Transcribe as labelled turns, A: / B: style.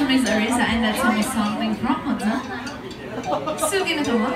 A: much, Miss Arisa, and that's my something from Madonna.
B: Sugin Toma.